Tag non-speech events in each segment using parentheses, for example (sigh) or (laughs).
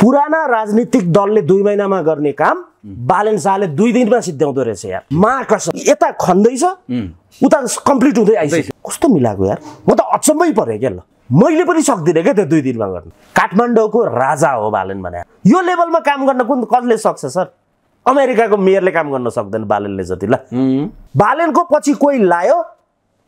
पुराना राजनीतिक दलले दुई महिनामा गर्ने काम बालेन शाहले दुई दिनमा सिद्ध्याउँदो रहेछ यार। महाकसम यता खन्दैछ उता कम्प्लिट हुँदै आइसक्यो। कस्तो मिलाएको यार? म त अचम्मै परेँ क्या ल। मैले पनि सक्दिनँ क्या त्यो दुई दिनमा गर्नु। काठमाडौँको राजा हो बालेन भने। यो लेभलमा काम गर्न कुन कसले सक्छ सर? अमेरिकाको मेयरले काम गर्न सक्दैन बालेनले जति ल। बालेनको पछि कोही लायो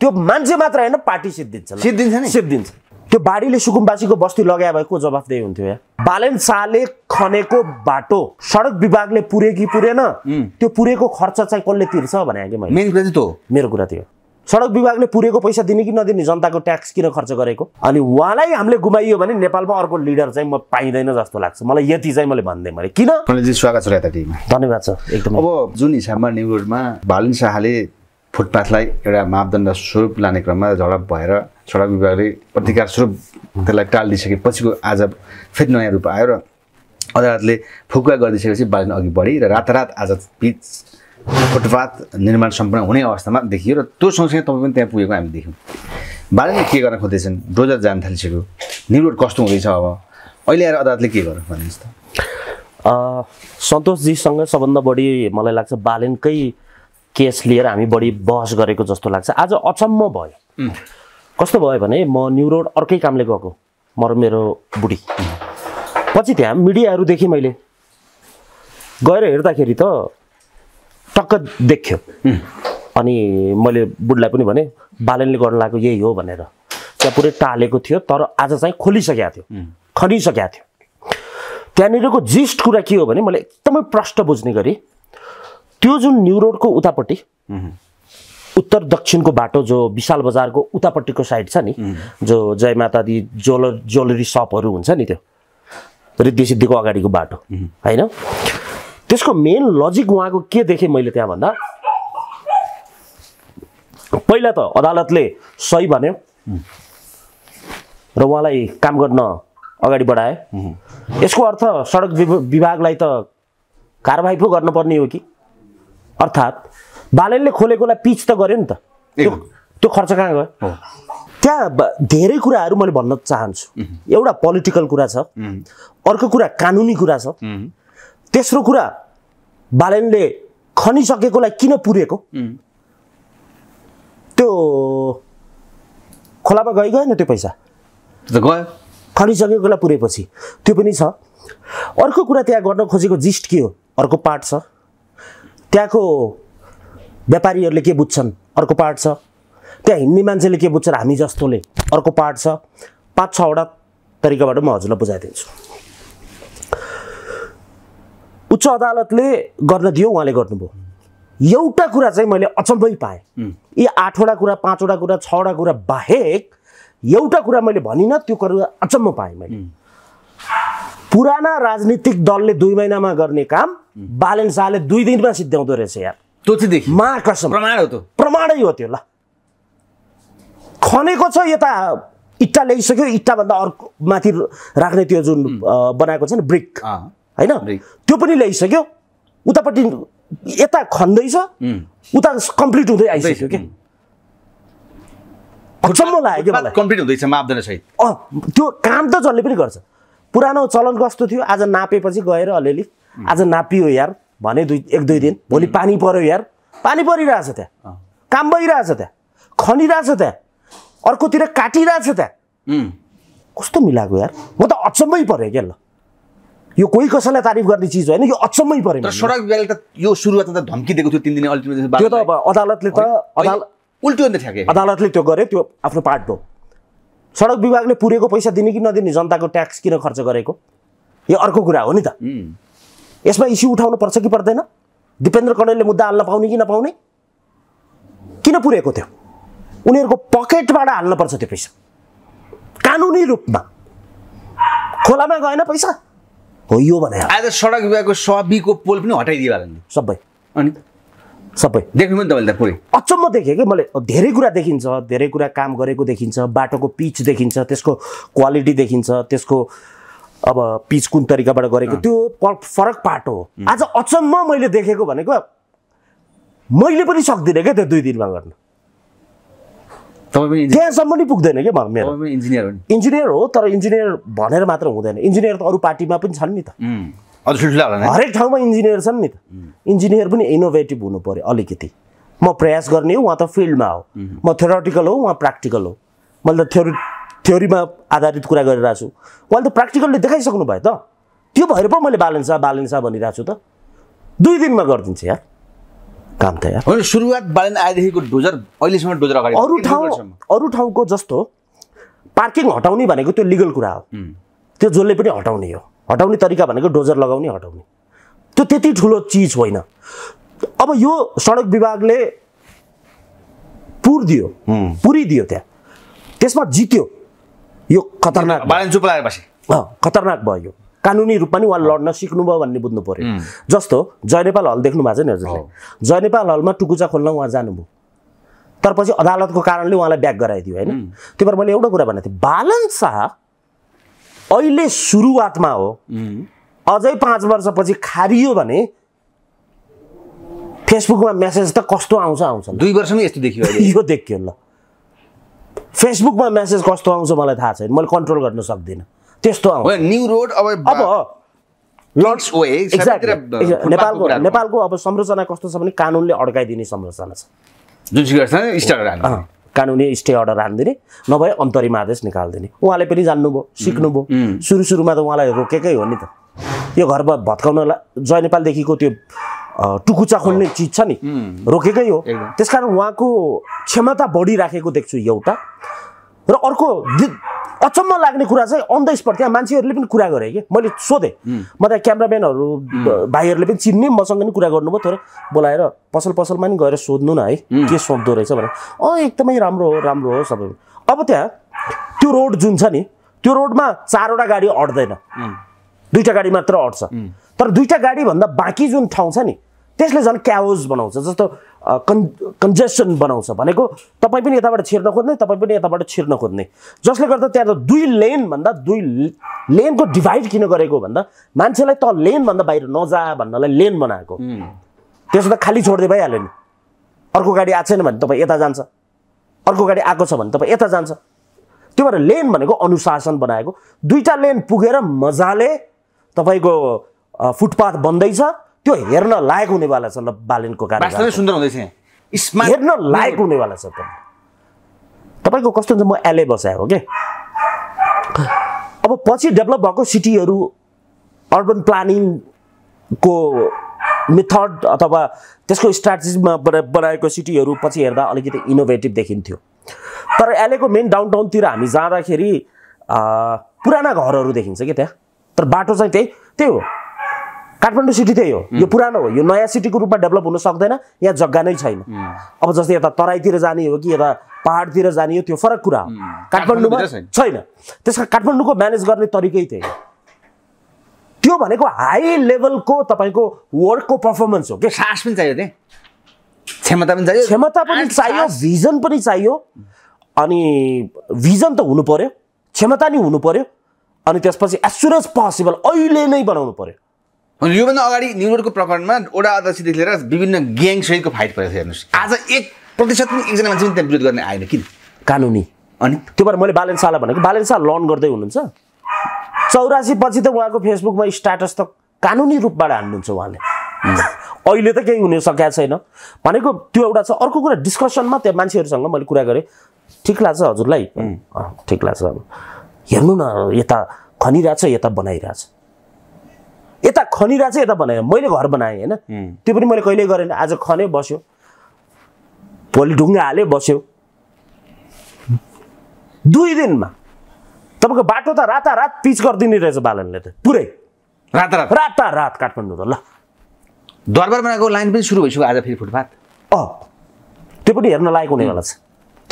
त्यो मान्छे मात्र होइन पार्टी सिद्धिन्छ। सिद्धिन्छ नि? सिद्धिन्छ। त्यो बाढीले सुकुम्बासीको बस्ती लगाए भए को जवाफदेही हुन्थ्यो या? बालेन शाहले खनेको बाटो सडक विभागले पुरे कि पुरेन त्यो पुरेको खर्च चाहिँ कसले तिर्छ भने कि मैले। मेन कुरा चाहिँ त्यो मेरो कुरा थियो सडक विभागले पुरेको पैसा दिने कि नदिने जनताको ट्याक्स किन खर्च गरेको? अनि उहाँलाई हामीले गुमाइयो भने नेपालमा अर्को लिडर चाहिँ म पाइँदैन जस्तो लाग्छ। मलाई यति चाहिँ मैले भन्दै मैले। किन? स्वागत छ धन्यवाद छ एकदमै। अब जुन हिसाबमा न्यु रोडमा बालिन शाहले फुटपाथलाई एउटा मापदण्ड स्वरूप लाने क्रममा झडप भएर सडक विभागले प्रतिकार स्वरूप त्यसलाई टालिदिइसकेपछिको आज फेरि नयाँ रूप आयो र अदालतले फुकुवा गरिदिइसकेपछि बालिन अघि बढी र रातारात आज पिच फुटपाथ निर्माण सम्पन्न हुने अवस्थामा देखियो र त्यो सँगसँगै तपाईँ पनि त्यहाँ पुगेको हामी देख्यौँ। बालिनले के गर्न खोज्दैछन्? डोजर जान थालिसक्यो। न्यु रोड कस्तो हुँदैछ अब? अहिले आएर अदालतले के गर्यो भन्नुहोस् त? सन्तोषजीसँग सबभन्दा बढी मलाई लाग्छ बालेनकै केस लिएर हामी बढी बहस गरेको जस्तो लाग्छ। आज अचम्म भयो। कस्तो भयो भने म न्यु रोड अर्कै कामले गएको। म मेरो बुढी। पछि त्यहाँ मिडियाहरू देखेँ मैले गएर हेर्दाखेरि त टक्क देख्यो। अनि मैले बुढलाई पनि भने बालेनले गर्न लागेको यही हो भनेर। त्यहाँ पुरै टालेको थियो तर आज चाहिँ खोलिसकेको थियो। खनिसकेको थियो। त्यहाँनिरको जिस्ट कुरा के हो भने मैले एकदमै प्रष्ट बुझ्ने गरी त्यो जुन न्यु रोडको उतापट्टि उत्तर दक्षिणको बाटो जो विशाल बजारको उतापट्टिको साइड छ नि जो जय माता दी ज्वेलर ज्वेलरी सपहरू हुन्छ नि त्यो रिद्धि सिद्धिको अगाडिको बाटो होइन? त्यसको मेन लजिक उहाँको के देखेँ मैले त्यहाँ भन्दा पहिला त अदालतले सही भन्यो र उहाँलाई काम गर्न अगाडि बढाए यसको अर्थ सडक विभ- विभागलाई त कारवाही पो गर्नुपर्ने हो कि? अर्थात् बालेनले खोलेकोलाई पिच त गर्यो नि त त्यो खर्च कहाँ गयो त्यहाँ धेरै कुराहरू मैले भन्न चाहन्छु एउटा पोलिटिकल कुरा छ अर्को कुरा कानुनी कुरा छ तेस्रो कुरा बालेनले खनिसकेकोलाई किन पुरेको त्यो खोलामा गइ गएन त्यो पैसा गयो खनिसकेकोलाई पुरेपछि त्यो पनि छ अर्को कुरा त्यहाँ गर्न खोजेको जिस्ट के हो अर्को पार्ट छ त्यहाँको व्यापारीहरूले के बुझ्छन्? अर्को पार्ट छ। त्यहाँ हिँड्ने मान्छेले के बुझ्छन्? हामी जस्तोले। अर्को पार्ट छ। पाँच छवटा तरिकाबाट म हजुरलाई बुझाइदिन्छु। उच्च अदालतले गर्न दियो उहाँले गर्नुभयो। एउटा कुरा चाहिँ मैले अचम्मै पाएँ। यी आठवटा कुरा पाँचवटा कुरा छवटा कुरा बाहेक एउटा कुरा मैले भनिनँ त्यो कुरा अचम्म पाएँ मैले। पुराना राजनीतिक दलले दुई महिनामा गर्ने काम बालेन शाहले दुई दिनमा सिद्ध्याउँदो रहेछ यार। त्यो चाहिँ देखि महाकसम। प्रमाण हो त्यो। प्रमाणै हो त्यो ल। खनेको छ यता इट्टा ल्याइसक्यो इट्टाभन्दा अर्को माथि राख्ने त्यो जुन बनाएको छ नि ब्रिक। होइन। त्यो पनि ल्याइसक्यो। उतापट्टि यता खन्दैछ उता कम्प्लिट हुँदै आइसक्यो कि अचम्म लाग्यो कम्प्लिट हुँदैछ मापदण्ड सहित अँ त्यो काम त जसले पनि गर्छ। पुरानो चलन कस्तो थियो? आज नापेपछि गएर अलिअलि आज नापियो यार भने दुई एक दुई दिन भोलि पानी पर्यो यार। पानी परिरहेछ त्यहाँ। काम भइरहेछ त्यहाँ। खनिरहेछ त्यहाँ। अर्कोतिर काटिरहेछ त्यहाँ। कस्तो मिलाएको यार? म त अचम्मै परेँ क्या ल। यो कोही कसैलाई तारिफ गर्ने चिज होइन यो अचम्मै पऱ्यो। सडक विभागले त यो सुरुवातमा त धम्की दिएको थियो तिन दिन अल्टिमेट त्यो त अब अदालतले त अदालत उल्टो अदालतले त्यो गर्यो त्यो आफ्नो पार्ट हो सडक विभागले पुरेको पैसा दिने कि नदिने जनताको ट्याक्स किन खर्च गरेको? यो अर्को कुरा हो नि त। यसमा इस्यु उठाउनु पर्छ कि पर्दैन? दिपेन्द्र कणेलले मुद्दा हाल्न पाउने कि नपाउने? किन पुरेको थियो उनीहरूको पकेटबाट हाल्न पर्छ त्यो पैसा। कानुनी रूपमा। खोलामा गएन पैसा? हो यो भने। आज सडक विभागको सबिको पोल पनि हटाइदियो होला नि। सबै। अनि सबै। देख्नु पनि तपाईँले त पुरै। अचम्म देखेँ कि मैले। धेरै कुरा देखिन्छ धेरै कुरा काम गरेको देखिन्छ बाटोको पिच देखिन्छ त्यसको क्वालिटी देखिन्छ त्यसको अब पिच कुन तरिकाबाट गरेको त्यो फरक पाटो हो। आज अचम्म मैले देखेको भनेको मैले पनि सक्दिनँ क्या त्यो दुई दिनमा गर्न पनि त्यहाँसम्म नि पुग्दैन क्या म- मेरो। पनि इन्जिनियर हो नि। इन्जिनियर हो तर इन्जिनियर भनेर मात्र हुँदैन। इन्जिनियर त अरू पार्टीमा पनि छन् नि त। हरेक ठाउँमा इन्जिनियर छन् नि त। इन्जिनियर पनि इनोभेटिभ हुनु पऱ्यो अलिकति। म प्रयास गर्ने हो उहाँ त फिल्डमा हो। म थ्योरिटिकल हो उहाँ प्र्याक्टिकल हो। मैले त थ्योरी थ्योरीमा आधारित कुरा गरिरहेको छु। उहाँले त प्र्याक्टिकलले देखाइसक्नु भयो त। त्यो भएर पो मैले बालेन्सा बालेन्सा भनिरहेको छु त। दुई दिनमा गरिदिन्छु यार। काम त यार। सुरुवात बालन आएदेखिको डोजर अहिलेसम्म डोजर अगाडि अरू ठाउँ। अरू ठाउँको जस्तो पार्किङ हटाउने भनेको त्यो लिगल कुरा हो। त्यो जसले पनि हटाउने हो। हटाउने तरिका भनेको डोजर लगाउने हटाउने। त्यो त्यति ठुलो चिज होइन। अब यो सडक विभागले पुर दियो उम्। पुरी दियो त्यहाँ। त्यसमा जित्यो। यो खतरनाक खतरनाक भयो। यो कानुनी रूपमा नि उहाँ लड्न सिक्नुभयो भन्ने बुझ्नु पर्यो। जस्तो जय नेपाल हल देख्नु भएको छ नि हजुरले। जय नेपाल हलमा टुकुचा खोल्न उहाँ जानुभयो। तर पछि अदालतको कारणले उहाँलाई ब्याक गराइदियो होइन? त्यही भएर मैले एउटा कुरा भनेको थिएँ। बालन शाह अहिले सुरुवातमा हो। अझै पाँच वर्षपछि खारियो भने फेसबुकमा मेसेज त कस्तो आउँछ आउँछ। दुई वर्षमै यस्तो देखियो यो देखियो ल। फेसबुकमा मेसेज कस्तो आउँछ मलाई थाहा छैन। मैले कन्ट्रोल गर्न सक्दिनँ। त्यस्तो आउँछ। न्यु रोड अब अब नेपालको नेपालको अब संरचना कस्तो छ भने कानुनले अड्काइदिने संरचना छ। जुन कानुनी स्टे अर्डर हानिदिने नभए अन्तरिम आदेश निकालिदिने। उहाँले पनि जान्नुभयो सिक्नुभयो। सुरु सुरुमा त उहाँलाई रोकेकै हो नि त। यो घरमा भत्काउनलाई जय नेपालदेखिको त्यो टुकुचा खोल्ने चिज छ नि रोकेकै हो। त्यसकारण उहाँको क्षमता बढिराखेको देख्छु एउटा। र अर्को अचम्म लाग्ने कुरा चाहिँ अन द स्पट त्यहाँ मान्छेहरूले पनि कुरा गरे कि। मैले सोधेँ। म त क्यामराम्यानहरू भाइहरूले पनि चिन्ने मसँग पनि कुरा गर्नुभयो थोरै बोलाएर पसल पसलमा नि गएर सोध्नु न है के सोध्दो रहेछ भनेर। अँ एकदमै राम्रो हो राम्रो हो सबै। अब त्यहाँ त्यो रोड जुन छ नि त्यो रोडमा चारवटा गाडी अट्दैन दुईवटा गाडी मात्र अट्छ तर दुईवटा गाडीभन्दा बाँकी जुन ठाउँ छ नि त्यसले झन् क्याओज बनाउँछ। जस्तो कन् कन्जेसन बनाउँछ भनेको तपाईँ पनि यताबाट छिर्न खोज्ने तपाईँ पनि यताबाट छिर्न खोज्ने। जसले गर्दा त्यहाँ त दुई लेनभन्दा दुई लेनको डिभाइड किन गरेको भन्दा मान्छेलाई त लेनभन्दा बाहिर नजा भन्नलाई लेन बनाएको। त्यसो त खाली छोड्दै भइहाल्यो नि। अर्को गाडी आएको छैन भने तपाईँ यता जान्छ। अर्को गाडी आएको छ भने तपाईँ यता जान्छ। त्यो भएर लेन भनेको अनुशासन बनाएको। दुईवटा लेन पुगेर मजाले तपाईँको फुटपाथ बन्दैछ। त्यो हेर्न लायक हुनेवाला छ ल बालेनको कार्यकाल सुन्दर हुँदैछ। हेर्न लायक हुनेवाला छ त तपाईँको कस्तो हुन्छ? म एलए बसाए हो कि? अब पछि डेभलप भएको सिटीहरू अर्बन प्लानिङको मेथड अथवा त्यसको स्ट्राटेजीमा बना- बनाएको सिटीहरू पछि हेर्दा अलिकति इनोभेटिभ देखिन्थ्यो। तर एलेको मेन डाउन टाउनतिर हामी जाँदाखेरि पुराना घरहरू देखिन्छ कि त्यहाँ? तर बाटो चाहिँ त्यही त्यही हो। काठमाडौँ सिटी त्यही हो। यो पुरानो हो। यो नयाँ सिटीको रूपमा डेभलप हुन सक्दैन यहाँ जग्गा नै छैन। अब जस्तै यता तराईतिर जाने हो कि यता पहाडतिर जाने हो त्यो फरक कुरा हो। काठमाडौँमा छैन। छैन। त्यसका काठमाडौँको म्यानेज गर्ने तरिकै त्यही हो। त्यो भनेको हाई लेभलको तपाईँको वर्कको पर्फर्मेन्स हो कि? साहस पनि चाहियो क्षमता पनि चाहियो। क्षमता पनि चाहियो भिजन पनि चाहियो। अनि भिजन त हुनु पर्यो क्षमता नि हुनु पर्यो। अनि त्यसपछि एज सुन एज पोसिबल अहिले नै बनाउनु पर्यो। अनि योभन्दा अगाडि न्युरोडको प्रकरणमा ओडा अध्यक्षदेखि लिएर विभिन्न ग्याङ सहितको फाइट परेको थियो हेर्नुहोस्। आज एक प्रतिशत पनि एकजना मान्छे पनि त्यहाँ विरोध गर्ने आएन किन? कानुनी। अनि? त्यो भएर मैले बालेन शाहलाई भनेको। बालेन शाह लर्न गर्दै हुनुहुन्छ। चौरासी पछि त उहाँको फेसबुकमा स्ट्याटस त कानुनी रूपबाट हान्नुहुन्छ उहाँले। अहिले त केही हुन सकेको छैन। भनेको त्यो एउटा छ। अर्को कुरा डिस्कसनमा त्यहाँ मान्छेहरूसँग मैले कुरा गरेँ। ठिक लाग्छ हजुरलाई? ठिक लाग्छ। अब हेर्नु न यता खनिरहेछ यता बनाइरहेछ। यता खनिरहेछ यता बनाएर मैले घर बनाएँ होइन? त्यो पनि मैले कहिल्यै गरेन। आज खन्यो बस्यो। भोलि ढुङ्गा हाल्यो बस्यो। दुई दिनमा। तपाईँको बाटो त रातारात पिच गरिदिने रहेछ बालनले त। पुरै। रातारात? रातारात काठमाडौँ त ल। दरबार बनाएको लाइन पनि सुरु भइसक्यो आज फेरि फुटपाथ। अँ। त्यो पनि हेर्न लायक हुनेवाला छ।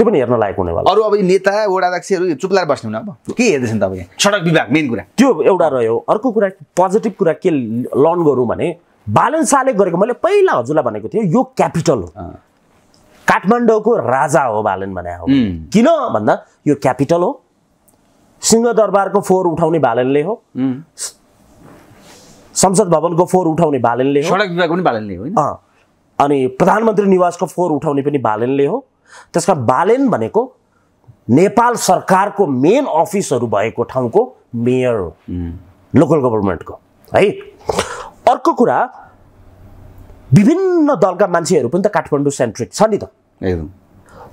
त्यो पनि हेर्न लायक हुनेवाला अरू अब नेता वडा अध्यक्षहरू चुप्लाएर बस्ने हुन अब के हेर्दैछन् त अब यहाँ सडक विभाग मेन कुरा। त्यो एउटा रह्यो। अर्को कुरा पोजिटिभ कुरा के लर्न गरौँ भने बालन शाहले गरेको मैले पहिला हजुरलाई भनेको थिएँ यो क्यापिटल हो। काठमाडौँको राजा हो बालन भने हो. किन भन्दा यो क्यापिटल हो। सिंहदरबारको फोहोर उठाउने बालनले हो। संसद भवनको फोहोर उठाउने बालनले हो। सडक विभाग पनि बालनले अँ। अनि प्रधानमन्त्री निवासको फोहोर उठाउने पनि बालेनले हो। त्यसका बालेन भनेको नेपाल सरकारको मेन अफिसहरू भएको ठाउँको मेयर हो। लोकल गभर्मेन्टको है? अर्को कुरा विभिन्न दलका मान्छेहरू पनि त काठमाडौँ सेन्ट्रिक छ नि त। एकदम।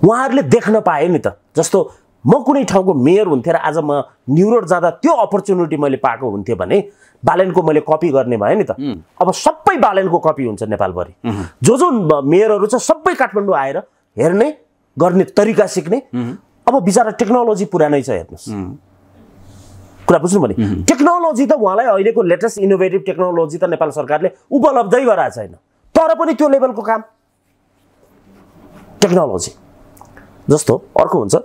उहाँहरूले देख्न पाए नि त जस्तो म कुनै ठाउँको मेयर हुन्थेँ र आज म न्युरोड जाँदा त्यो अपर्च्युनिटी मैले पाएको हुन्थेँ भने बालेनको मैले कपी गर्ने भएँ नि त अब सबै बालेनको कपी हुन्छ नेपालभरि। जो जो मेयरहरू छ सबै काठमाडौँ आएर हेर्ने गर्ने तरिका सिक्ने। अब बिचरा टेक्नोलोजी पुरानै छ हेर्नुहोस्। कुरा बुझ्नु भने टेक्नोलोजी त उहाँलाई अहिलेको लेटेस्ट इनोभेटिभ टेक्नोलोजी त नेपाल सरकारले उपलब्धै गराएको छैन। तर पनि त्यो लेभलको काम। टेक्नोलोजी। जस्तो अर्को हुन्छ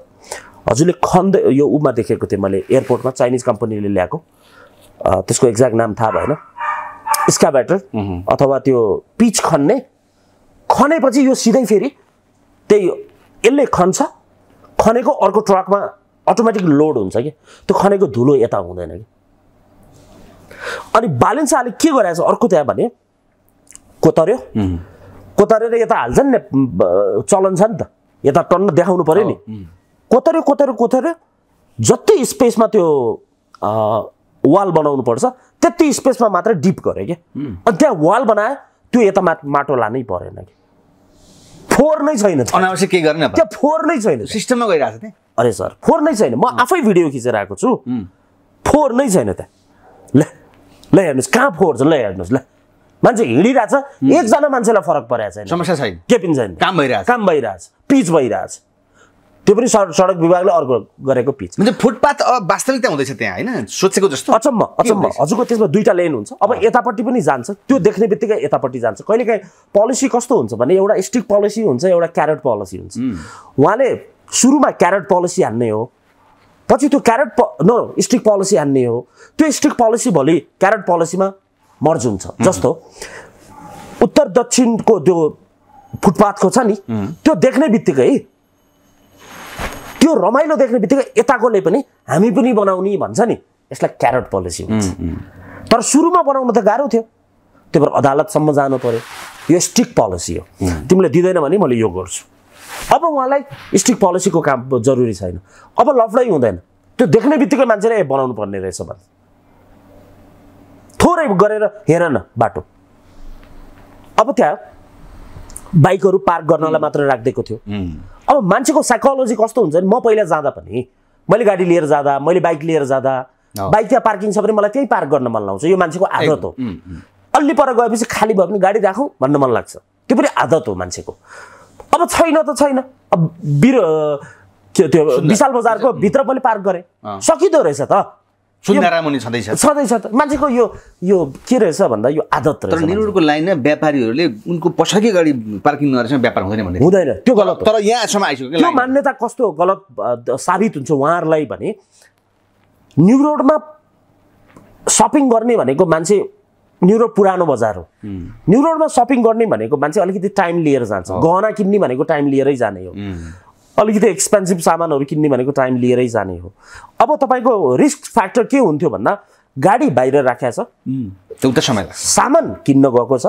हजुरले खन्दै यो उमा देखेको थिएँ मैले एयरपोर्टमा चाइनिज कम्पनीले ल्याएको। त्यसको एक्ज्याक्ट नाम थाहा भएन। स्काब्याटर अथवा त्यो पिच खन्ने। खनेपछि यो सिधै फेरि त्यही यसले खन्छ खनेको अर्को ट्रकमा अटोमेटिक लोड हुन्छ कि? त्यो खनेको धुलो यता हुँदैन कि? अनि बालिन शाहले के गराएछ अर्को त्यहाँ भने कोतर्यो। कोतरेर यता हाल्छन् नि चलन छ नि त। यता टन्न देखाउनु पर्यो नि। कोतर्यो कोतर्यो कोतर्यो। जति स्पेसमा त्यो वाल बनाउनु पर्छ त्यति स्पेसमा मात्रै डिप गऱ्यो कि? अनि त्यहाँ वाल बनायो त्यो यता माटो लानै परेन कि? फोहोर नै छैन अनावश्यक केही गर्ने त्यहाँ फोहोर नै छैन सिस्टममा गइरहेको छ त्यहाँ अरे सर फोहोर नै। छैन म आफै भिडियो खिचेर आएको छु फोहोर नै छैन त्यहाँ ल ल हेर्नुहोस् कहाँ फोहोर छ? ल हेर्नुहोस् ल। मान्छे हिँडिरहेछ। एकजना मान्छेलाई फरक परेको छैन। समस्या छैन। के पनि छैन। काम भइरहेछ। काम भइरहेछ। पिच भइरहेछ। त्यो पनि सड- सडक विभागले अर्को गरेको पिच। फुटपाथ अब वास्तविकता हुँदैछ त्यहाँ होइन? सोचेको जस्तो। अचम्म अचम्म? हजुरको त्यसमा दुईवटा लेन हुन्छ। अब यतापट्टि पनि जान्छ। त्यो देख्ने बित्तिकै यतापट्टि जान्छ। कहिलेकाहीँ पोलिसी कस्तो हुन्छ भने एउटा स्ट्रिक्ट पोलिसी हुन्छ एउटा क्यारेट पोलिसी हुन्छ। उहाँले सुरुमा क्यारेट पोलिसी हान्ने हो। पछि त्यो क्यारेट नो स्ट्रिक्ट पोलिसी हान्ने हो। त्यो स्ट्रिक्ट पोलिसी भोलि क्यारेट पोलिसीमा मर्ज हुन्छ। जस्तो। उत्तर दक्षिणको त्यो फुटपाथको छ नि त्यो देख्ने बित्तिकै रमाइलो देख्ने बित्तिकै यताकोले पनि हामी पनि बनाउने भन्छ नि। यसलाई क्यारेट पोलिसी भन्छ। तर सुरुमा बनाउन त गाह्रो थियो। त्यही भएर अदालतसम्म जानु पर्यो। यो स्ट्रिक्ट पोलिसी हो। तिमीले दिँदैन भने मैले यो गर्छु। अब उहाँलाई स्ट्रिक्ट पोलिसीको काम जरुरी छैन। अब लफडै हुँदैन। त्यो देख्ने बित्तिकै मान्छेले ए बनाउनु पर्ने रहेछ भन्छ थोरै गरेर हेर न बाटो। अब त्यहाँ बाइकहरू पार्क गर्नलाई मात्र राखिदिएको थियो। अब मान्छेको साइकोलोजी कस्तो हुन्छ भने म पहिला जाँदा पनि मैले गाडी लिएर जाँदा मैले बाइक लिएर जाँदा। बाइक त्यहाँ पार्किङ छ भने मलाई त्यहीँ पार्क गर्न मन लाउँछ यो मान्छेको आदत हो। अलि पर गएपछि खाली भयो भने गाडी राखौँ भन्न मन लाग्छ। त्यो पनि आदत हो मान्छेको। अब छैन त छैन। अब बिर त्यो विशाल बजारको भित्र पनि पार्क गरेँ। सकिँदो रहेछ त। छँदैछ। छँदैछ त। मान्छेको यो यो के रहेछ भन्दा यो आदत तर रहेछ निरुडको लाइनमा व्यापारीहरूले उनको पछाडि गाडी पार्किङ नगरेसम्म व्यापार हुँदैन भन्ने। हुँदैन। त्यो गलत तर यहाँसम्म आइसक्यो क्या त्यो। मान्यता कस्तो गलत साबित हुन्छ उहाँहरूलाई भने न्यु रोडमा सपिङ गर्ने भनेको मान्छे न्यु रोड पुरानो बजार हो। न्यु रोडमा सपिङ गर्ने भनेको मान्छे अलिकति टाइम लिएर जान्छ। गहना किन्ने भनेको टाइम लिएरै जाने हो। अलिकति एक्सपेन्सिभ सामानहरू किन्ने भनेको टाइम लिएरै जाने हो। अब तपाईँको रिस्क फ्याक्टर के हुन्थ्यो भन्दा गाडी बाहिर राखेको छ। उता समय सामान किन्न गएको छ।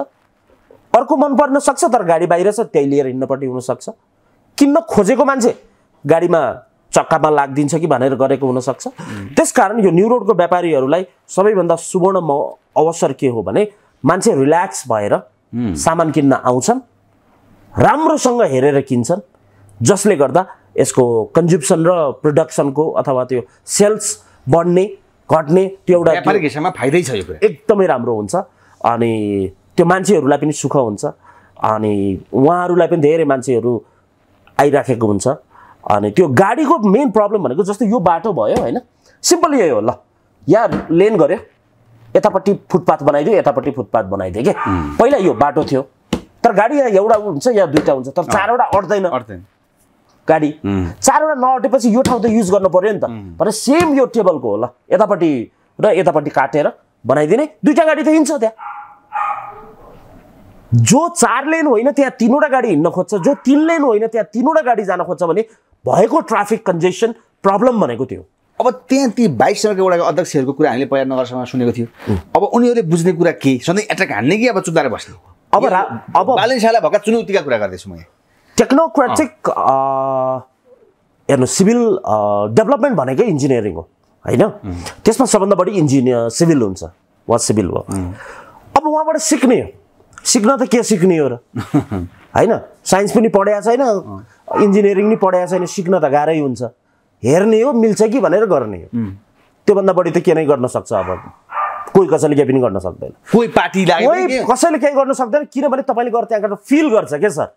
अर्को मन पर्न सक्छ तर गाडी बाहिर छ त्यही लिएर हिँड्नपट्टि हुनसक्छ किन्न खोजेको मान्छे गाडीमा चक्कामा लागिदिन्छ कि भनेर गरेको हुनसक्छ त्यसकारण यो न्यु रोडको व्यापारीहरूलाई सबैभन्दा सुवर्ण अवसर के हो भने मान्छे रिल्याक्स भएर सामान किन्न आउँछन् राम्रोसँग हेरेर किन्छन्। जसले गर्दा यसको कन्ज्युप्सन र प्रोडक्सनको अथवा त्यो सेल्स बढ्ने घट्ने त्यो एउटा व्यापारिक हिसाबमा फाइदै छ यो एकदमै राम्रो हुन्छ। अनि त्यो मान्छेहरूलाई पनि सुख हुन्छ। अनि उहाँहरूलाई पनि धेरै मान्छेहरू आइराखेको हुन्छ। अनि त्यो गाडीको मेन प्रब्लम भनेको जस्तो यो बाटो भयो होइन। सिम्पल यही हो ल। यहाँ लेन गऱ्यो। यतापट्टि फुटपाथ बनाइदियो यतापट्टि फुटपाथ बनाइदियो कि? पहिला यो बाटो थियो। तर गाडी यहाँ एउटा हुन्छ या दुइटा हुन्छ। तर चारवटा अट्दैन अर्थन गाडी। चारवटा नअटेपछि यो ठाउँ त युज गर्नु पर्यो नि त। भने सेम यो टेबलको हो ल यतापट्टि र यतापट्टि काटेर बनाइदिने। दुईवटा गाडी त हिँड्छ त्यहाँ। जो चार लेन होइन त्यहाँ तिनवटा गाडी हिँड्न खोज्छ। जो तिन लेन होइन त्यहाँ तिनवटा गाडी जान खोज्छ भने भएको ट्राफिक कन्जेसन प्रब्लम भनेको त्यो अब त्यहाँ ती बाइक एउटा अध्यक्षहरूको कुरा हामीले पहिला नगरसभामा सुनेको थियो। अब उनीहरूले बुझ्ने कुरा के? सधैँ एट्याक हान्ने कि अब चुताएर बस्ने? अब अब बालन शाहलाई भएका चुनौतीका कुरा गर्दैछु म यहाँ। टेक्नोक्रेटिक हेर्नु सिभिल डेभलपमेन्ट भनेकै इन्जिनियरिङ हो होइन? त्यसमा सबभन्दा बढी इन्जिनियर सिभिल हुन्छ वा सिभिल हो अब उहाँबाट सिक्ने हो। सिक्न त के सिक्ने हो र? (laughs) होइन? साइन्स पनि पढाएको छैन इन्जिनियरिङ पनि पढाएको छैन सिक्न त गाह्रै हुन्छ। हेर्ने हो मिल्छ कि भनेर गर्ने हो। त्योभन्दा बढी त के नै गर्न सक्छ अब? कोही कसैले केही पनि गर्न सक्दैन। कोही पार्टी कोही कसैले केही गर्न सक्दैन किनभने तपाईँले गएर त्यहाँ गएर फिल गर्छ क्या सर?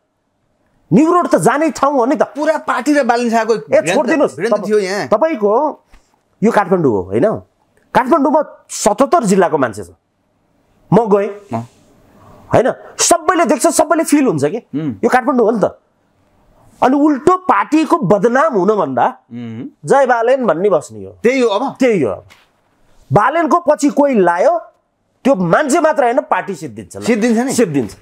न्यु रोड त जाने ठाउँ हो नि त। पुरा पार्टी र बालिन शाहको ए छोडिदिनुहोस्। भिडन्त थियो यहाँ। तपाईँको यो काठमाडौँ हो होइन? काठमाडौँमा सतहत्तर जिल्लाको मान्छे छ। म गएँ। होइन? सबैले देख्छ सबैले फिल हुन्छ कि? यो काठमाडौँ हो नि त। अनि उल्टो पार्टीको बदनाम हुनुभन्दा जय बालेन भन्ने बस्ने हो। त्यही हो अब। त्यही हो। अब बालेनको पछि कोही लायो त्यो मान्छे मात्र होइन पार्टी सिद्धिन्छ। सिद्धिन्छ नि? सिद्धिन्छ।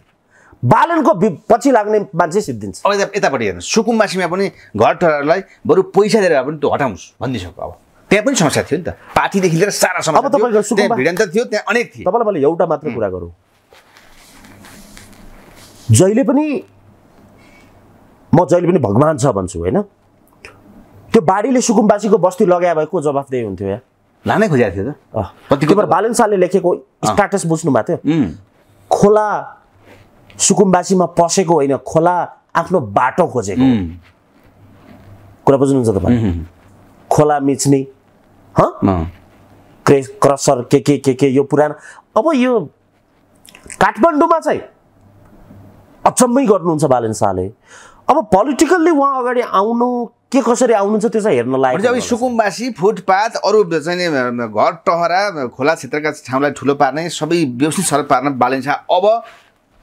बालनको पछि लाग्ने मान्छे सिद्धिन्छ। अब यता यतापट्टि हेर्नु सुकुम्बासीमा पनि घर टराहरूलाई बरु पैसा दिएर भए पनि त्यो हटाउनुहोस् भनिदिइसक्यो अब। त्यहाँ पनि समस्या थियो नि त। पार्टीदेखि लिएर सारा समस्या तपाईँको थियो। भिडन्त थियो त्यहाँ अनेक थिए तपाईँलाई मैले एउटा मात्र कुरा गरौँ। जहिले पनि म जहिले पनि भगवान् छ भन्छु होइन? त्यो बाढीले सुकुम्बासीको बस्ती लगाए भए को जवाफदेही हुन्थ्यो या? लानै खोजेको थियो त। बालन शाहले लेखेको स्ट्याटस बुझ्नु भएको थियो खोला सुकुम्बासीमा पसेको होइन खोला आफ्नो बाटो खोजेको। कुरा बुझ्नुहुन्छ तपाईँ? खोला मिच्ने क्रे क्रसर के के के के यो पुरानो। अब यो काठमाडौँमा चाहिँ अचम्मै गर्नुहुन्छ बालन शाहले। अब पोलिटिकल्ली उहाँ अगाडि आउनु के कसरी आउनुहुन्छ त्यो चाहिँ हेर्न भनेपछि अब सुकुम्बासी फुटपाथ अरू चाहिँ नि घर टहरा खोला क्षेत्रका ठाउँलाई ठुलो पार्ने सबै व्यवस्थित सरल पार्न बालिन शाह। अब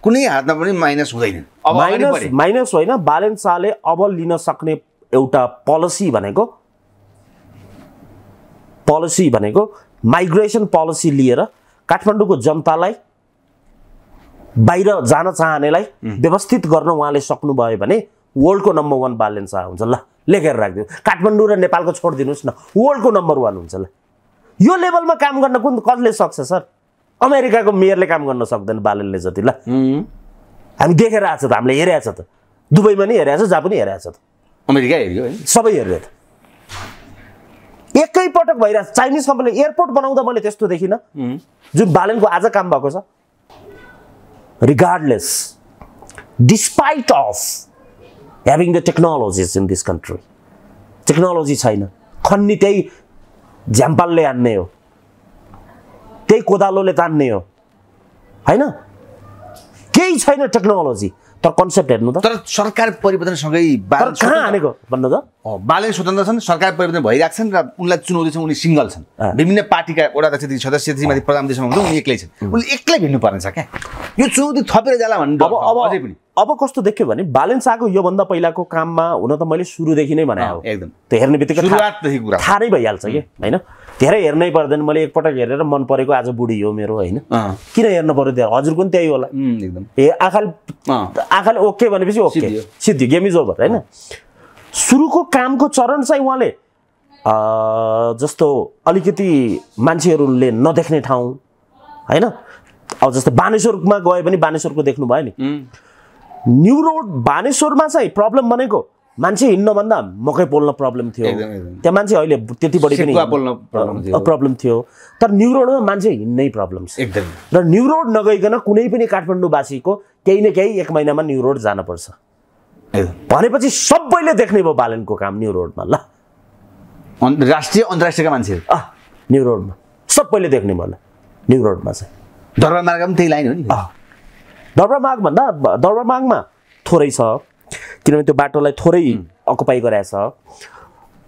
कुनै हातमा पनि माइनस हुँदैन। माइनस माइनस होइन बालन शाहले अब लिन सक्ने एउटा पोलिसी भनेको पोलिसी भनेको माइग्रेसन पोलिसी लिएर काठमाडौँको जनतालाई बाहिर जान चाहनेलाई व्यवस्थित गर्न उहाँले सक्नुभयो भने वर्ल्डको नम्बर वान बालेन शाह हुन्छ ल। लेखेर राखिदिनु काठमाडौँ र नेपालको छोडिदिनुहोस् न। वर्ल्डको नम्बर वान हुन्छ ल। यो लेभलमा काम गर्न कुन कसले सक्छ सर? अमेरिकाको मेयरले काम गर्न सक्दैन बालेनले जति ल। हामी देखेर आएको छ त हामीले हेरेको छ त। दुबईमा नि हेरेको छ जहाँ पनि हेरेको छ त। अमेरिका हेऱ्यो सबै हेऱ्यो त। एकैपटक भइरहेको छ। चाइनिज कम्पनीले एयरपोर्ट बनाउँदा मैले त्यस्तो देखिनँ। जुन बालनको आज काम भएको छ। Regardless despite of having the technologies in this country technology छैन। खन्नी त्यही झ्याम्पालले हान्ने हो। त्यही कोदालोले तान्ने हो। होइन? केही छैन टेक्नोलोजी। तर कन्सेप्ट हेर्नु त। तर सरकार परिवर्तनसँगै बाल कहाँ हानेको भन्नु त? अँ, बालन स्वतन्त्र छन् सरकार परिवर्तन भइरहेको छन् र उनलाई चुनौती छ उनी सिङ्गल छन्। विभिन्न पार्टीका वडा अध्यक्षदेखि सदस्यदेखि माथि प्रधानमन्त्रीसम्म हुन्छ उनी एक्लै छन्। उनले एक्लै भिड्नु पर्ने छ क्या? यो चुनौती थपेर जाला भन्ने अब अब अझै पनि। अब कस्तो देख्यो भने बालन शाहको योभन्दा पहिलाको काममा हुन त मैले सुरुदेखि नै भने एकदम। त्यो हेर्ने बित्तिकै थाहा नै भइहाल्छ कि होइन? धेरै हेर्नै पर्दैन। मैले एकपटक हेरेर मन परेको आज बुढी हो मेरो होइन? किन हेर्नु पर्यो त्यहाँ? हजुरको पनि त्यही होला। एकदम। ए आँखाले आँखाले ओके भनेपछि ओके। सिद्धि गेम इज ओभर होइन? सुरुको कामको चरण चाहिँ उहाँले जस्तो अलिकति मान्छेहरूले नदेख्ने ठाउँ होइन? अब जस्तो बानेश्वरमा गयो भने बानेश्वरको देख्नुभयो नि। उम्, न्यु रोड बानेश्वरमा चाहिँ प्रब्लम भनेको मान्छे हिँड्नभन्दा मकै पोल्न प्रब्लम थियो। त्यहाँ मान्छे अहिले त्यति बढी पनि। प्रब्लम थियो। तर न्यु रोडमा मान्छे हिँड्नै प्रब्लम छ एकदम। र न्यु रोड नगइकन कुनै पनि काठमाडौँवासीको केही न केही एक महिनामा न्यु रोड जानुपर्छ। भनेपछि सबैले देख्ने भयो बालनको काम न्यु रोडमा ल। राष्ट्रिय अन्तर्राष्ट्रियका मान्छेहरू न्यु रोडमा सबैले देख्ने भयो ल। न्यु रोडमा चाहिँ। दरबार मार्ग पनि त्यही लाइन हो नि। अँ। दरबारमाग भन्दा दरबारमागमा थोरै छ। किनभने त्यो बाटोलाई थोरै अकुपाई गराएको छ।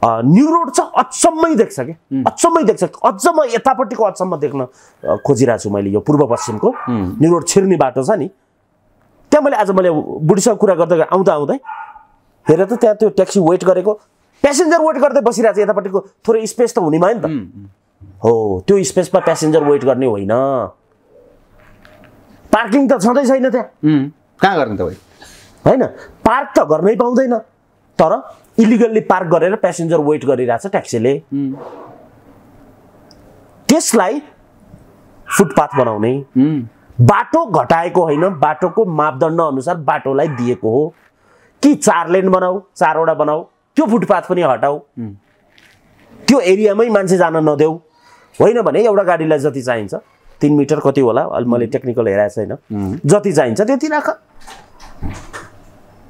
अँ, न्यु रोड चाहिँ अचम्मै देख्छ कि? अचम्मै देख्छ। अझ म यतापट्टिको अचम्म देख्न खोजिरहेको छु मैले यो पूर्व पश्चिमको न्यु रोड छिर्ने बाटो छ नि। त्यहाँ मैले आज मैले बुढीसँग कुरा गर्दै आउँदा आउँदै हेरेर त त्यहाँ त्यो ट्याक्सी वेट गरेको प्यासेन्जर वेट गर्दै बसिरहेको छ यतापट्टिको थोरै स्पेस त हुने भयो नि त। हो त्यो स्पेसमा प्यासेन्जर वेट गर्ने होइन। पार्किङ त छँदै छैन त्यहाँ। कहाँ गर्ने तपाईँ होइन? पार्क त गर्नै पाउँदैन। तर इलिगल्ली पार्क गरेर प्यासेन्जर वेट गरिरहेछ ट्याक्सीले। त्यसलाई फुटपाथ बनाउने। बाटो घटाएको होइन बाटोको मापदण्ड अनुसार बाटोलाई दिएको हो। कि चार लेन बनाऊ चारवटा बनाऊ त्यो फुटपाथ पनि हटाऊ। त्यो एरियामै मान्छे जान नदेऊ। होइन भने एउटा गाडीलाई जति चाहिन्छ तिन मिटर कति होला अहिले मैले टेक्निकल हेराएको छैन। जति चाहिन्छ त्यति राख।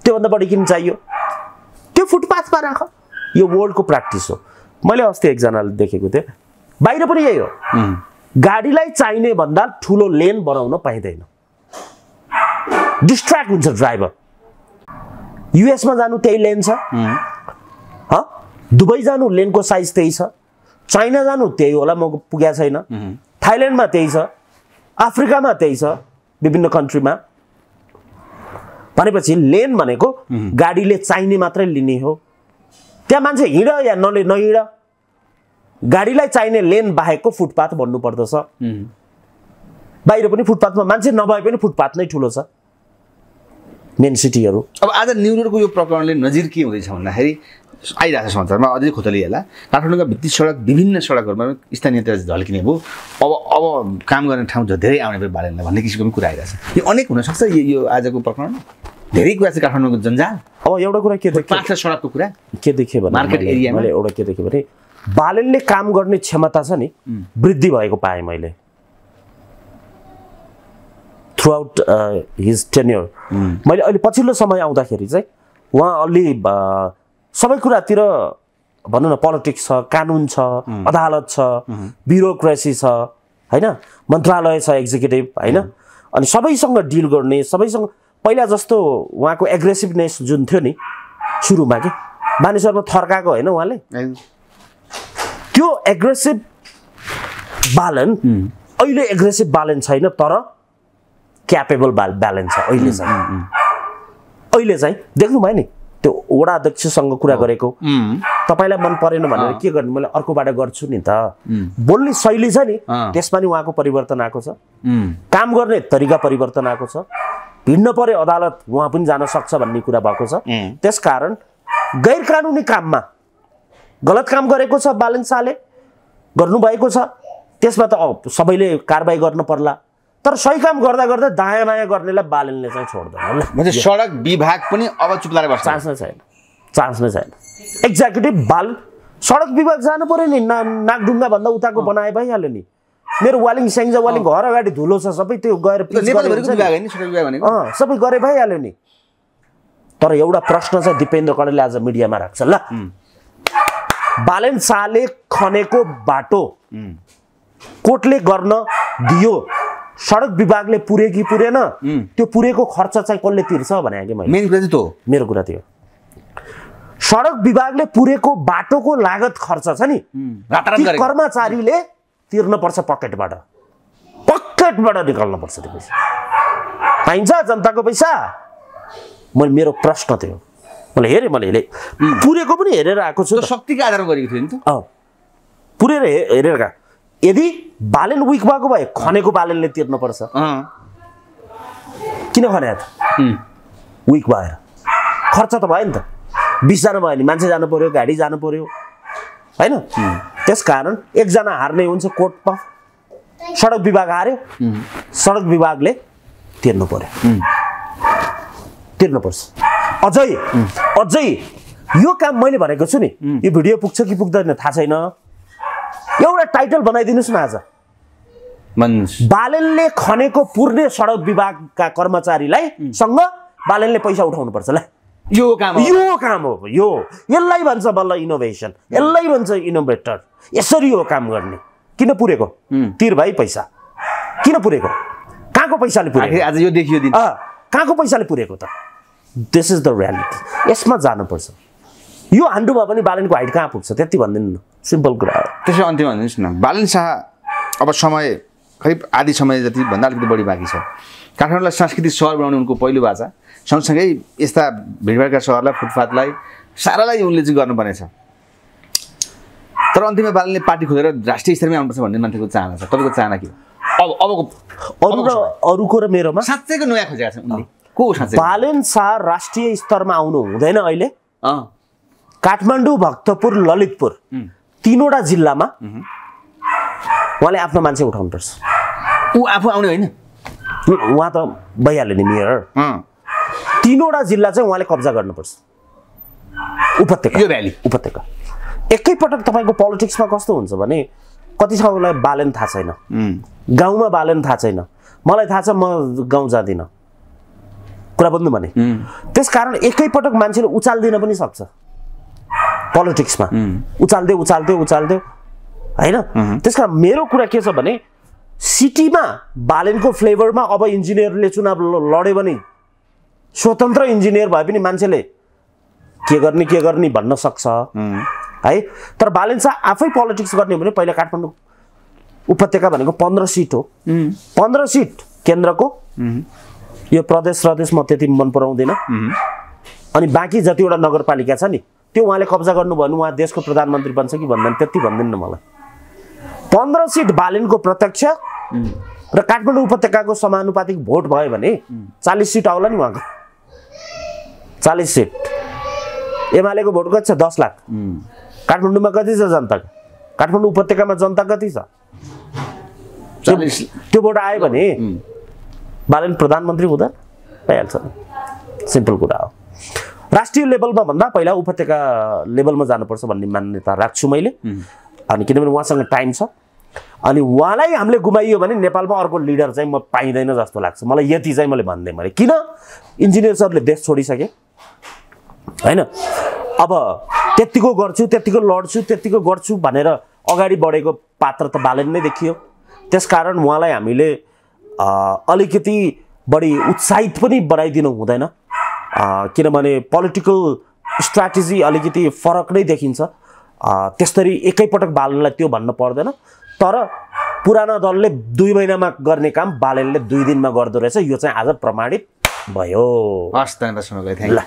त्योभन्दा बढी किन चाहियो? त्यो फुटपाथमा राख। यो वर्ल्डको प्र्याक्टिस हो। मैले अस्ति एकजनाले देखेको थिएँ। बाहिर पनि यही हो। गाडीलाई चाहिने भन्दा ठुलो लेन बनाउन पाइँदैन। डिस्ट्र्याक्ट हुन्छ ड्राइभर युएसमा जानु त्यही लेन छ। ह? दुबई जानु लेनको साइज त्यही छ। चाइना जानु त्यही होला म पुगेको छैन। थाइल्यान्डमा त्यही छ। अफ्रिकामा त्यही छ। विभिन्न कन्ट्रीमा भनेपछि लेन भनेको गाडीले चाहिने मात्रै लिने हो। त्यहाँ मान्छे हिँड या नले नहिँड। गाडीलाई चाहिने लेन बाहेकको फुटपाथ भन्नु पर्दछ बाहिर पनि फुटपाथमा मान्छे नभए पनि फुटपाथ नै ठुलो छ। मेन सिटीहरू। अब आज न्युरोडको यो प्रकरणले नजिर के हुँदैछ भन्दाखेरि आइरहेको छ समाचारमा अझै खोतलिएला। काठमाडौँका भित्ती सडक विभिन्न सडकहरूमा स्थानीयता झल्किने भयो अब अब काम गर्ने ठाउँ धेरै आउने भयो बालेनलाई भन्ने किसिमको पनि कुरा आइरहेछ यो अनेक हुनसक्छ यो यो आजको प्रकरण? धेरै कुरा चाहिँ काठमाडौँको जन्जाल अब एउटा कुरा के देखेँ सडकको कुरा। के देखेँ भने मार्केट एरियामा? मैले एउटा के देखेँ भने बालनले काम गर्ने क्षमता छ नि वृद्धि भएको पाएँ मैले। थ्रु आउट हिज टेन्यर मैले अहिले पछिल्लो समय आउँदाखेरि चाहिँ उहाँ अलि सबै कुरातिर भनौँ न पोलिटिक्स छ कानुन छ अदालत छ ब्युरोक्रेसी छ होइन? मन्त्रालय छ एक्जिक्युटिभ होइन? अनि सबैसँग डिल गर्ने सबैसँग पहिला जस्तो उहाँको एग्रेसिभनेस जुन थियो नि सुरुमा कि मानिसहरूमा थर्काएको होइन उहाँले? त्यो एग्रेसिभ बालन अहिले एग्रेसिभ बालन छैन तर क्यापेबल बाल ब्यालेन्स छ अहिले चाहिँ। अहिले चाहिँ देख्नुभयो नि त्यो वडा अध्यक्षसँग कुरा गरेको। तपाईँलाई मन परेन भनेर के गर्ने? मैले अर्कोबाट गर्छु नि त। बोल्ने शैली छ नि। त्यसमा नि उहाँको परिवर्तन आएको छ। काम गर्ने तरिका परिवर्तन आएको छ। भिन्न परे अदालत उहाँ पनि जान सक्छ भन्ने कुरा भएको छ। त्यसकारण गैर कानुनी काममा गलत काम गरेको छ बालन शाहले गर्नुभएको छ। त्यसमा त सबैले कारवाही गर्नु पर्ला। तर सही काम गर्दा गर्दा दायाँ बायाँ गर्नेलाई बालनले चाहिँ छोड्दैन। सडक विभाग पनि अब चुप्लाएर बस्छ। चान्स नै छैन। चान्स नै छैन। एक्ज्याक्युटिभ बाल सडक विभाग जानु पऱ्यो नि? ना नागढुङ्गा भन्दा उताको बनाए भइहाल्यो नि। मेरो वालिङ स्याङ्जा वालिङ घर अगाडि धुलो छ सबै त्यो गएर सबै गरे भइहाल्यो नि। तर एउटा प्रश्न चाहिँ दिपेन्द्र कणेलले आज मिडियामा राख्छ। ल। बालेन शाहले खनेको बाटो कोर्टले गर्न दियो। सडक विभागले पुरे कि पुरेन? त्यो पुरेको खर्च चाहिँ कसले तिर्छ भने कि मैले? कुरा त्यो मेरो कुरा थियो सडक विभागले पुरेको बाटोको लागत खर्च छ नि। कर्मचारीले तिर्नुपर्छ पकेटबाट। पकेटबाट निकाल्नुपर्छ त्यो पैसा। पाइन्छ जनताको पैसा? मैले मेरो प्रश्न थियो। मैले हेरेँ मैले हेरेँ। पुरेको पनि हेरेर आएको छु। शक्तिको आधारमा गरेको थियो नि त। अँ। पुरेर हेरेर गएको। यदि बालेन विक भएको भए खनेको बालेनले तिर्नुपर्छ। किन खने त. विक भएर। खर्च त भयो नि त। बिसजना भयो भने मान्छे जानु पर्यो गाडी जानु पर्यो। होइन? त्यसकारण एकजना हार्ने हुन्छ कोर्टमा सडक विभाग हार्यो। सडक विभागले तिर्नु पर्यो। तिर्नुपर्छ। अझै अझै यो काम मैले भनेको छु नि यो भिडियो पुग्छ कि पुग्दैन थाहा छैन। एउटा टाइटल बनाइदिनुहोस् न आज। बालनले खनेको पूर्णे सडक विभागका कर्मचारीलाई सँग बालनले पैसा उठाउनुपर्छ ल। यो काम हो। यो काम हो। यो। यसलाई भन्छ बल्ल इनोभेसन यसलाई भन्छ इनोभेटर यसरी हो काम गर्ने। किन पुरेको? तिर भाइ पैसा। किन पुरेको? कहाँको पैसाले पुरेको? आज यो देखियो दिन। कहाँको पैसाले पुरेको त? दिस इज द रियालिटी यसमा जानुपर्छ। यो हान्डुमा पनि बालनको हाइट कहाँ पुग्छ? त्यति भनिदिनु न। सिम्पल कुरा हो। त्यसो अन्तिम भनिदिनुहोस् न। बालन शाह अब समय करिब आधी समय जति भन्दा अलिकति बढी बाँकी छ। काठमाडौँलाई सांस्कृतिक सहर बनाउने उनको पहिलो बाचा सँगसँगै यस्ता भिडभाडका सहरलाई फुटपाथलाई सारालाई उनले चाहिँ गर्नुपर्नेछ। तर अन्तिममा बालनले पार्टी खोलेर राष्ट्रिय स्तरमै आउनुपर्छ भन्ने मान्छेको चाहना छ। तपाईँको चाहना के हो? अब अबको अरू र अरूको र मेरोमा? साँच्चैको नयाँ खोजेका छन् उनले। को साँच्चै बालेन शाह राष्ट्रिय स्तरमा आउनु हुँदैन अहिले। अँ। काठमाडौँ भक्तपुर ललितपुर। तिनवटा जिल्लामा उहाँले आफ्नो मान्छे उठाउनुपर्छ। ऊ आफू आउने होइन। उहाँ त भइहाल्यो नि मेयर अँ। तिनवटा जिल्ला चाहिँ उहाँले कब्जा गर्नुपर्छ। उपत्यका। यो भ्याली उपत्यका। एकैपटक तपाईँको पोलिटिक्समा कस्तो हुन्छ भने कति ठाउँलाई बालेन थाहा छैन। गाउँमा बालेन थाहा छैन। मलाई थाहा छ म गाउँ जाँदिनँ। कुरा बुझ्नु भने। त्यस कारण एकैपटक मान्छेले उचालिदिन पनि सक्छ। पोलिटिक्समा। उचाल्दै उचाल्दै उचाल्दै। होइन? त्यस कारण मेरो कुरा के छ भने सिटीमा बालेनको फ्लेभरमा अब इन्जिनियरले चुनाव लड्यो भने स्वतन्त्र इन्जिनियर भए पनि मान्छेले के गर्ने के गर्ने भन्न सक्छ। है? तर बालेन शाह आफै पोलिटिक्स गर्ने हो भने पहिला काठमाडौँ उपत्यका भनेको पन्ध्र सिट हो। पन्ध्र सिट केन्द्रको यो प्रदेश प्रदेश म त्यति मन पराउँदिनँ। अनि बाँकी जतिवटा नगरपालिका छ नि त्यो उहाँले कब्जा गर्नुभयो भने उहाँ देशको प्रधानमन्त्री बन्छ कि भन्दैन त्यति भन्दिनँ मलाई। पन्ध्र सिट बालेनको प्रत्यक्ष र काठमाडौँ उपत्यकाको समानुपातिक भोट भयो भने चालिस सिट आउला नि उहाँको। चालिस सिट। एमालेको भोट कति छ? दस लाख। काठमाडौँमा कति छ जनता? काठमाडौँ उपत्यकामा जनता कति छ? त्यो भोट आयो भने बालन प्रधानमन्त्री हुँदा भइहाल्छ। सिम्पल कुरा हो। राष्ट्रिय लेभलमा भन्दा पहिला उपत्यका लेभलमा जानुपर्छ भन्ने मान्यता राख्छु मैले। अनि किनभने उहाँसँग टाइम छ। अनि उहाँलाई हामीले गुमाइयो भने नेपालमा अर्को लिडर चाहिँ म पाइँदैन जस्तो लाग्छ। मलाई यति चाहिँ मैले भन्दै मैले। किन? इन्जिनियर सरले देश छोडिसके। होइन? अब त्यत्तिको गर्छु त्यत्तिको लड्छु त्यत्तिको गर्छु भनेर अगाडि बढेको पात्र त बालन नै देखियो। त्यसकारण उहाँलाई हामीले अलिकति बढी उत्साहित पनि बनाइदिनु हुँदैन। किनभने पोलिटिकल स्ट्राटेजी अलिकति फरक नै देखिन्छ। त्यसरी एकैपटक बालनलाई त्यो भन्न पर्दैन। तर पुरानो दलले दुई महिनामा गर्ने काम बालनले दुई दिनमा गर्दो रहेछ। यो चाहिँ आज प्रमाणित भयो। हस् यू ल।